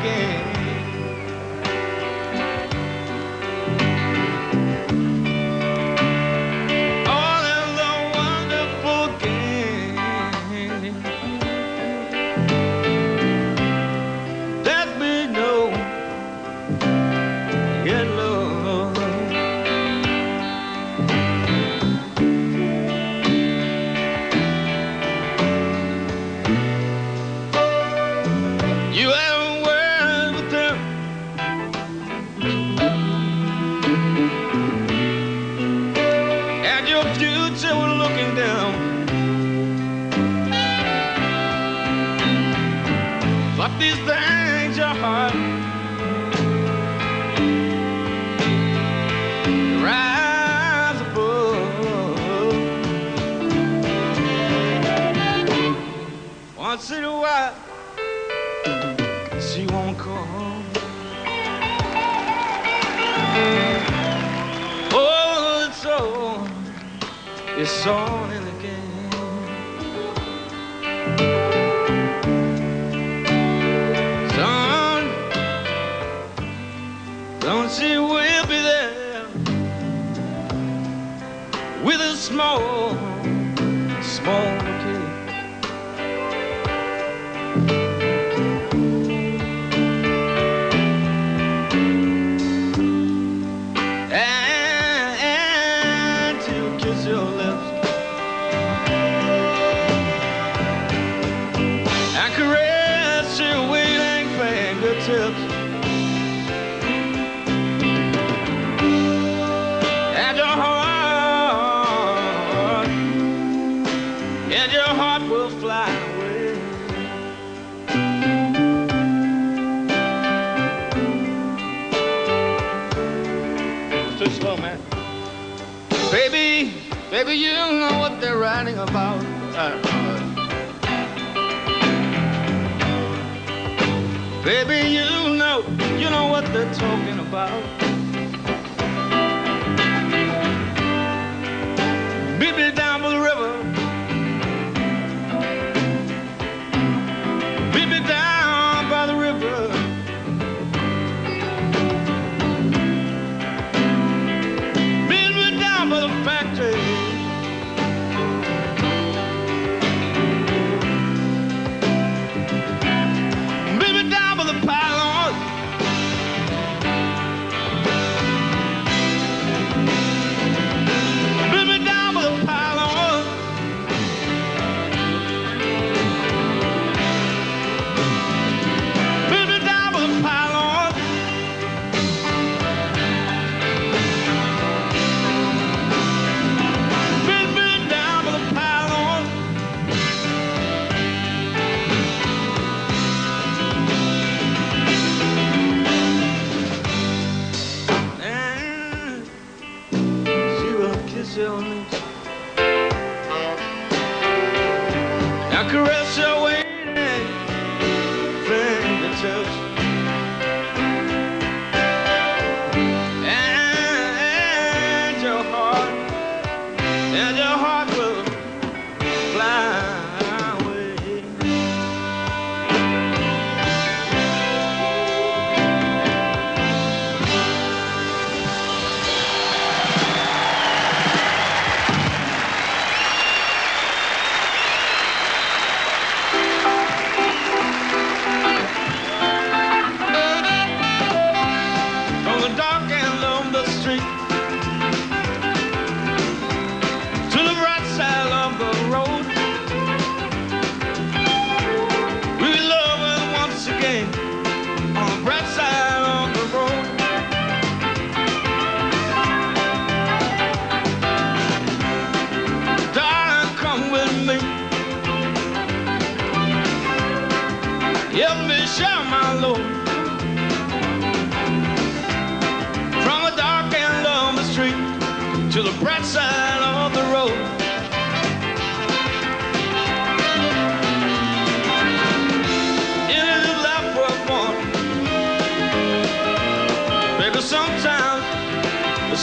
again. on it again. Son, don't you will be there with a small, small. Baby, you don't know what they're writing about. Uh, uh. Baby, you know, you know what they're talking about.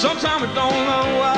Sometimes we don't know why.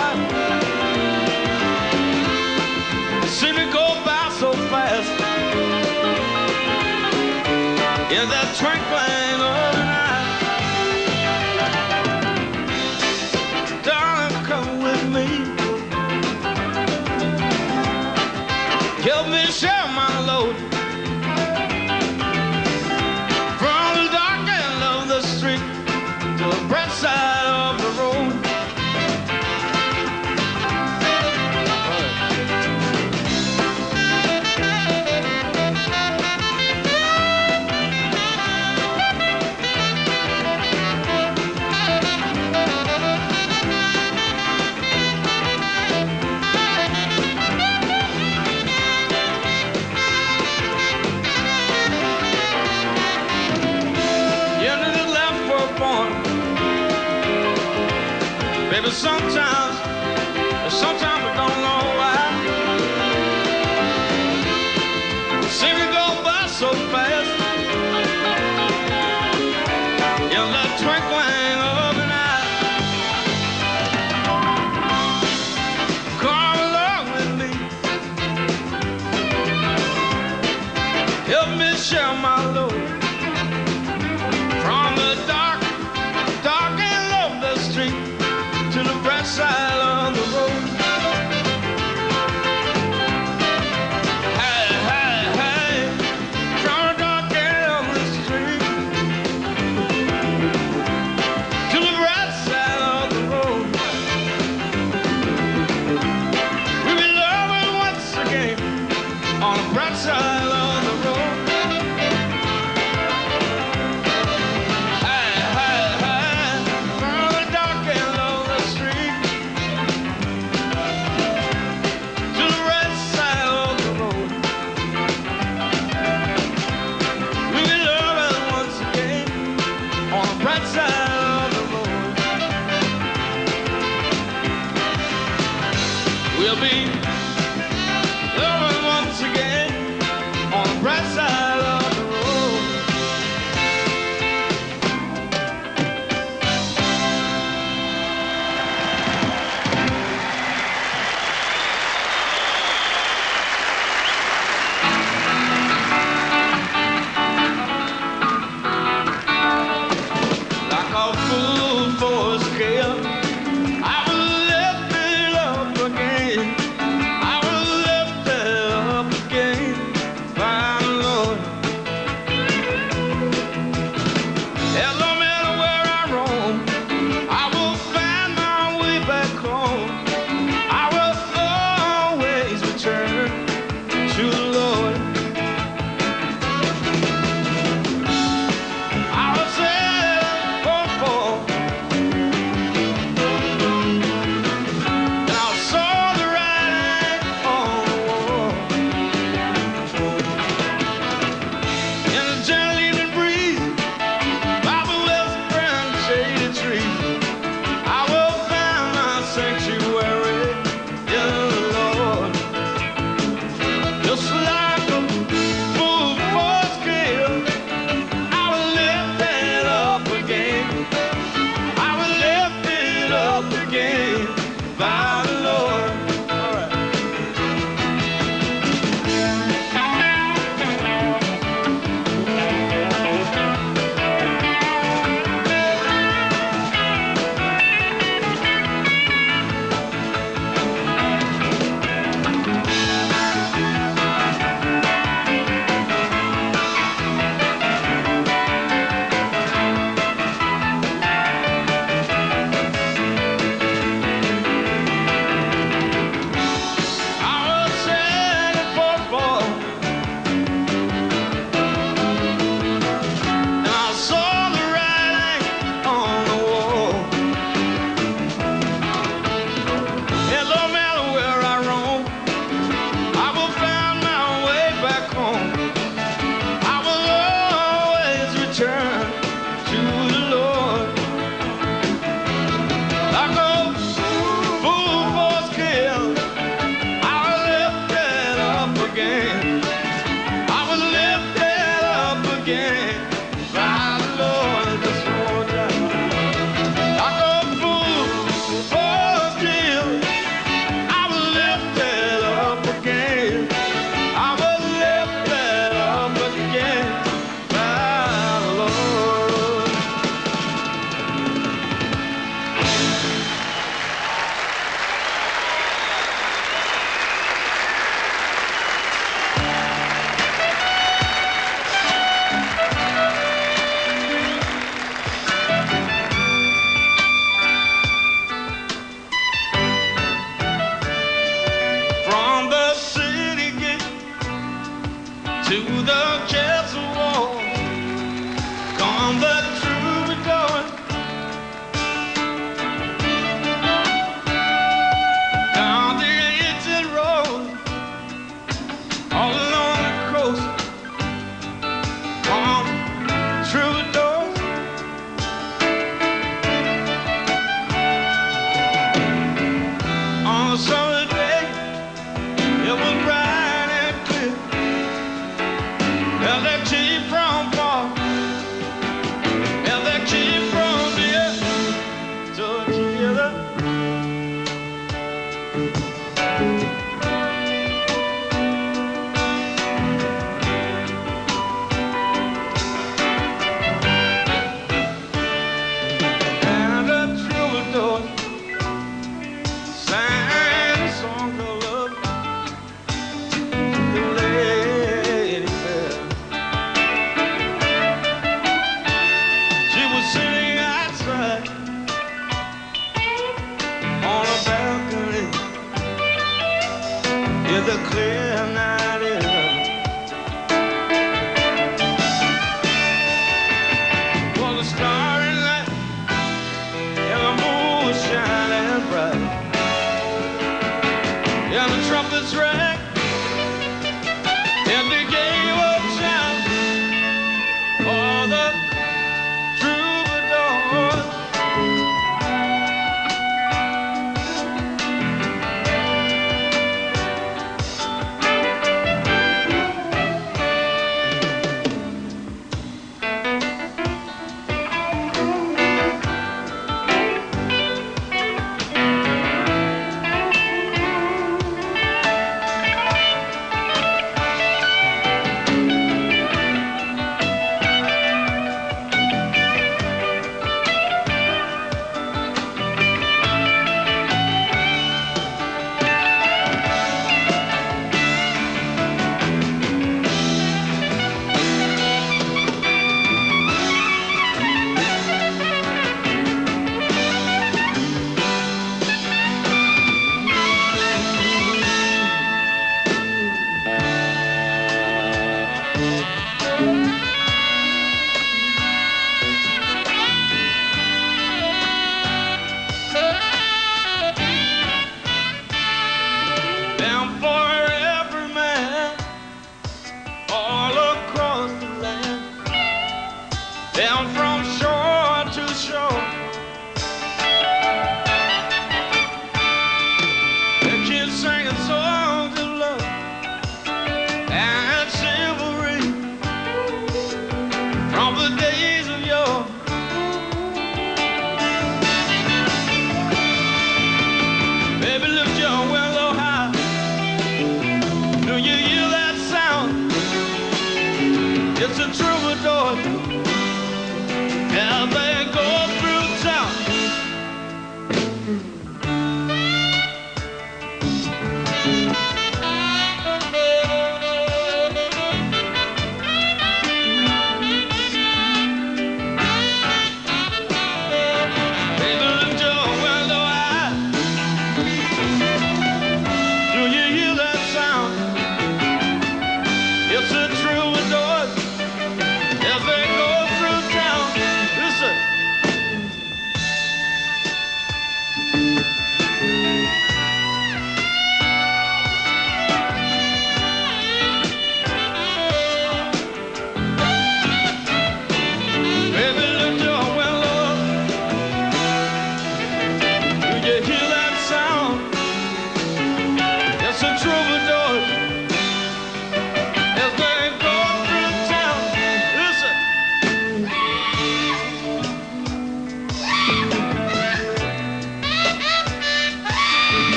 Got a headache,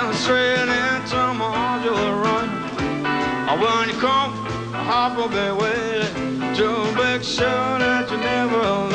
down the trail and tomorrow you'll run. I when you come, I'll be waiting to make sure that you never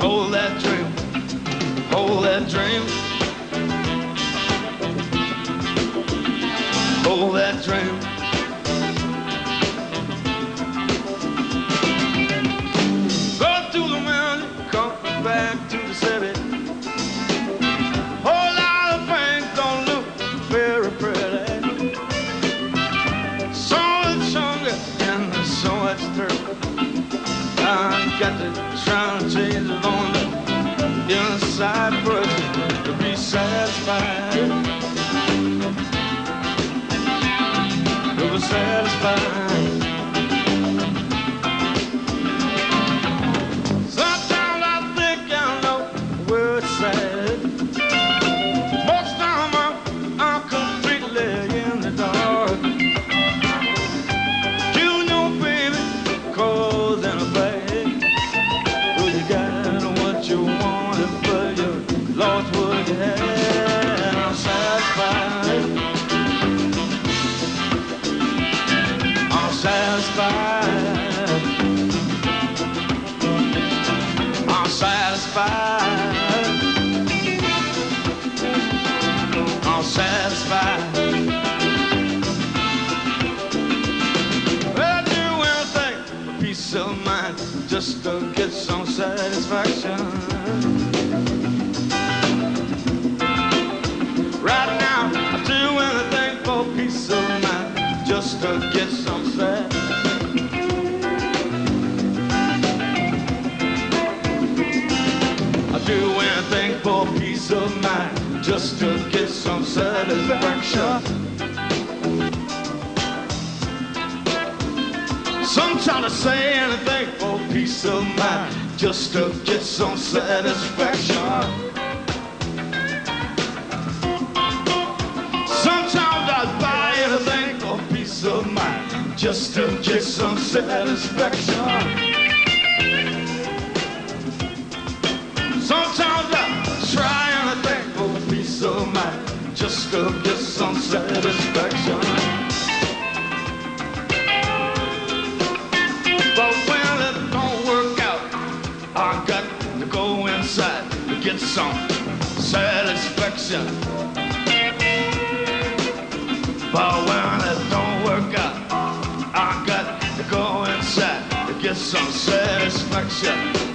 Hold that dream. Hold that dream. Hold that dream. just to get some satisfaction. Right now, I do anything for peace of mind, just to get some satisfaction. I do anything for peace of mind, just to get some satisfaction. Some try to say anything for peace of mind, just to get some satisfaction. Sometimes I buy anything for peace of mind, just to get some satisfaction. Sometimes I try anything for peace of mind, just to get some satisfaction. get some satisfaction. But when it don't work out, I got to go inside to get some satisfaction.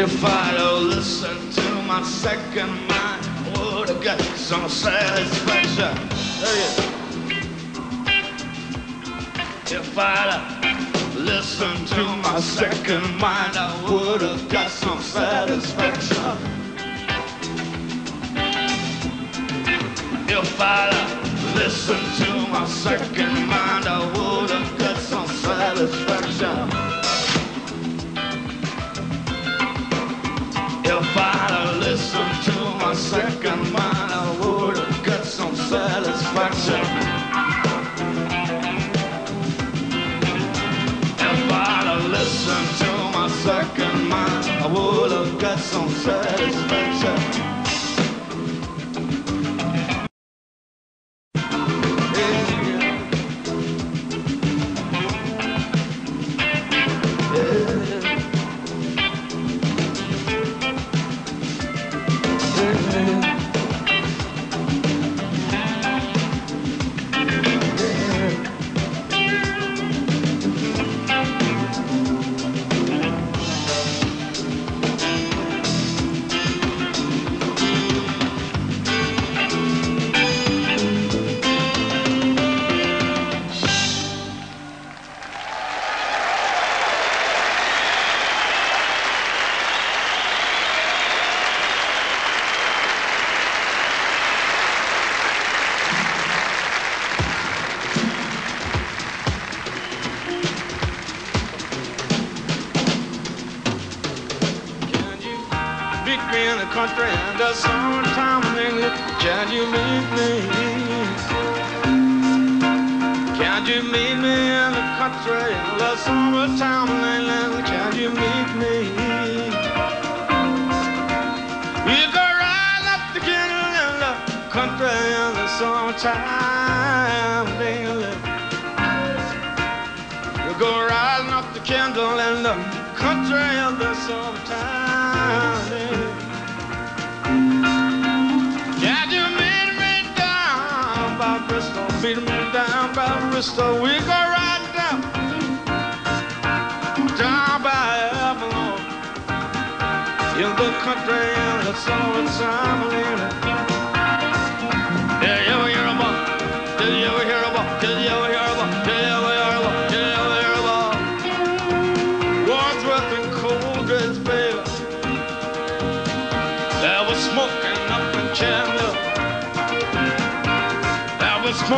If I'd listen to my second mind, would have got some satisfaction. If I'd listen to my second mind, I would have got some satisfaction. If I'd listen to my second mind, I would have got some satisfaction. If I'd listened to my second mind, I would have got some satisfaction. If I'd listened to my second mind, I would have got some satisfaction.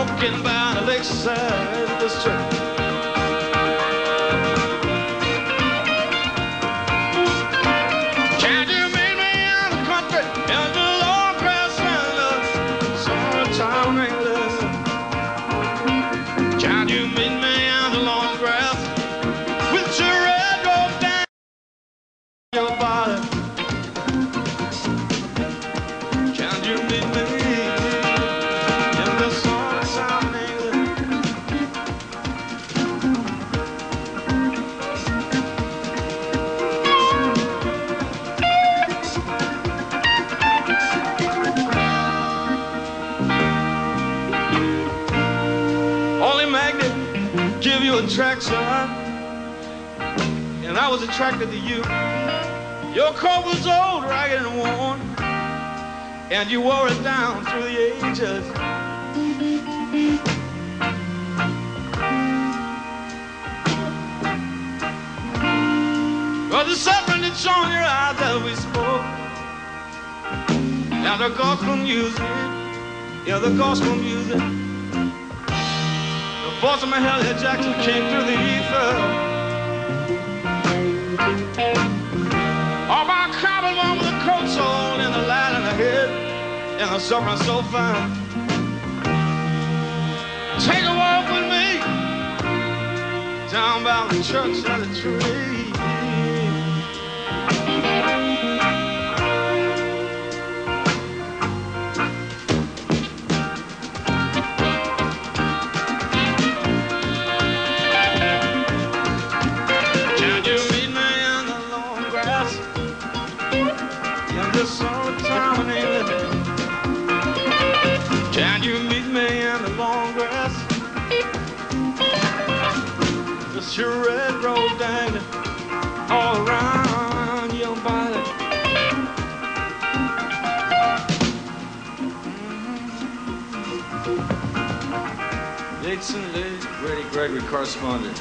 Smoking by the lakeside district. Attracted to you. Your coat was old, ragged and worn. And you wore it down through the ages. Well, the suffering that's on your eyes that we spoke. Now the gospel music, yeah, the gospel music. The voice of Mahalia Jackson came through the ether. All my common one with a coat soul and a light in the head and a suffering so fine. Take a walk with me down by the church of the tree. Gregory correspondent.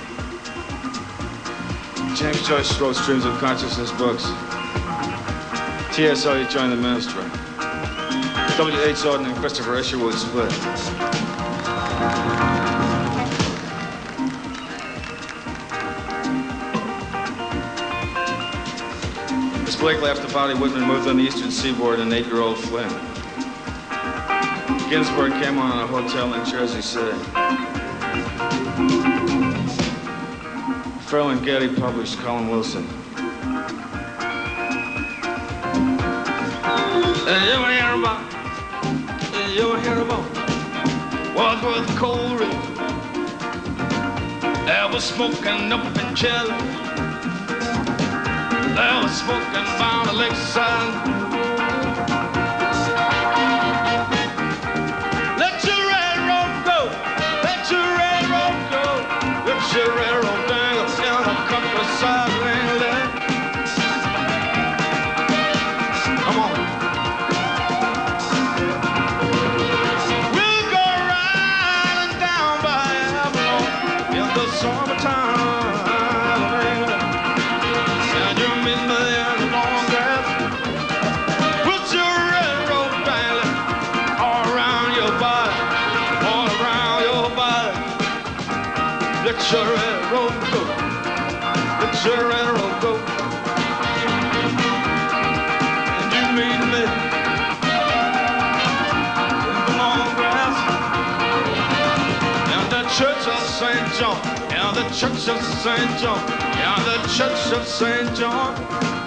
James Joyce wrote Streams of Consciousness books. T.S. Eliot joined the ministry. W.H. Auden and Christopher Isherwood split. Miss Blake left the body Whitman moved on the eastern seaboard and eight-year-old Flynn. Ginsberg came on a hotel in Jersey City. Ferlinghetti published Colin Wilson. And you hear about, and you hear about Wordsworth Coleridge. There was smoking up in Chile. There was smoking by the lakeside. St. John. In the church of St. John. In the church of St. John.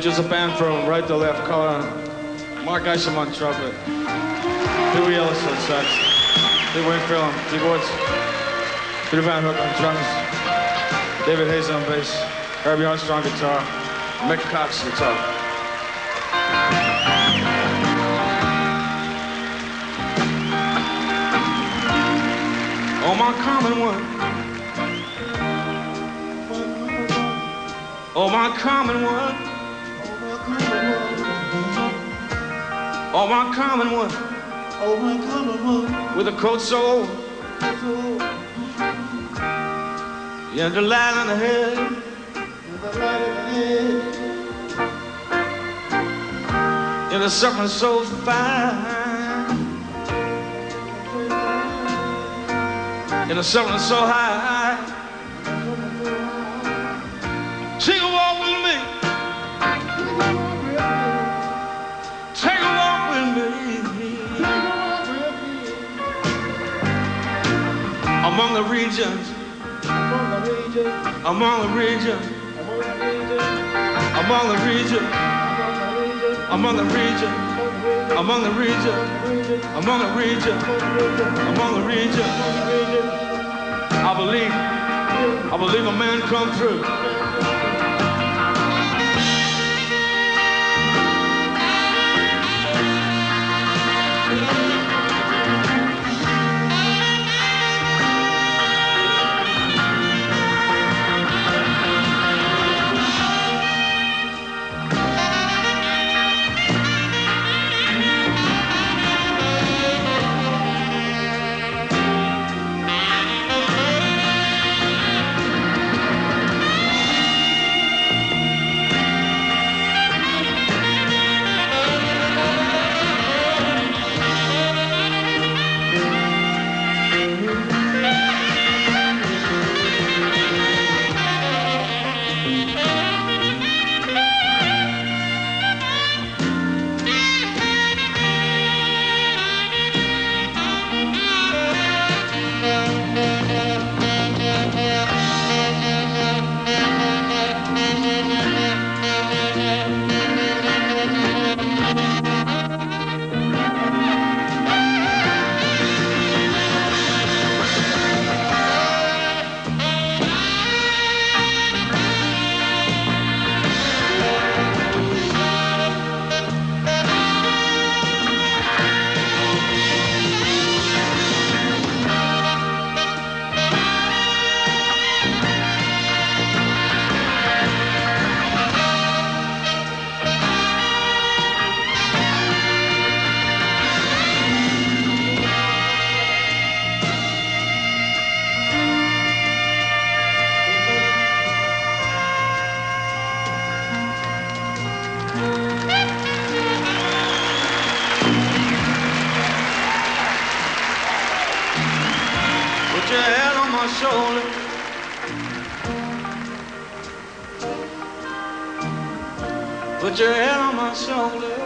Just a band from right to left color. Mark Isham on trumpet. Pee Wee Ellis on sax. Lee Wingfield on keyboards. Peter Van Hooke on drums. David Hayes on bass. Herbie Armstrong guitar. Mick Cox guitar. Oh, my common one. Oh, my common one. Oh, my common one. Oh, my common one. With a coat so old. Yeah, the light on the head. With the light in the head. Yeah, there's something so fine. And there's something so high. Among the regions, From the region, among the regions, among the region, among the regions, among the region, among the regions, among region, the regions, among the regions. region. I believe, I believe a man come through. Put your head on my shoulder.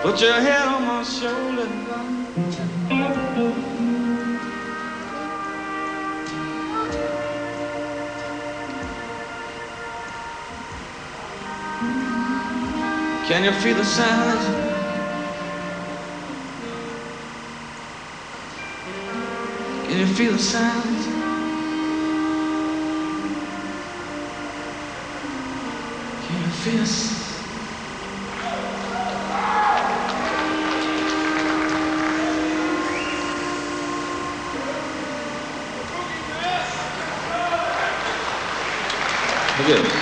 Put your head on my shoulder. Can you feel the silence? Can you feel the silence? Can you